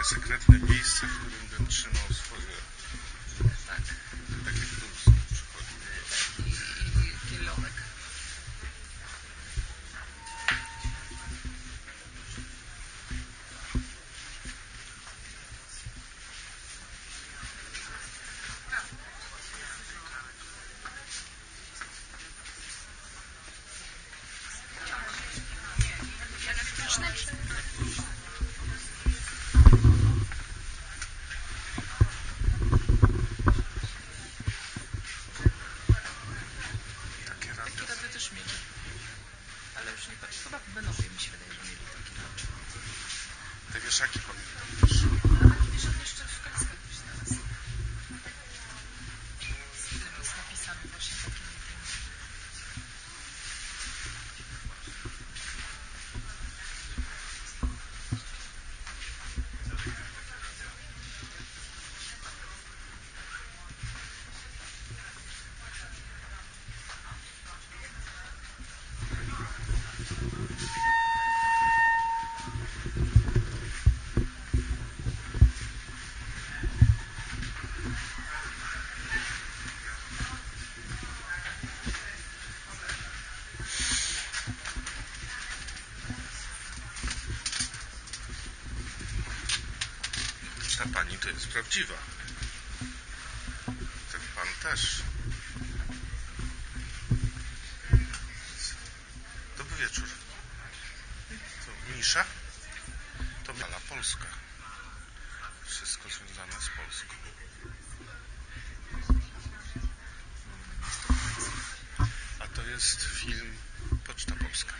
takie sekretne miejsce, w którym bym trzymał swój Te wieszaki pamiętam też. Ta pani to jest prawdziwa. Ten pan też. Dobry wieczór. To Misza? To Mala Polska. Wszystko związane z Polską. A to jest film Poczta Polska.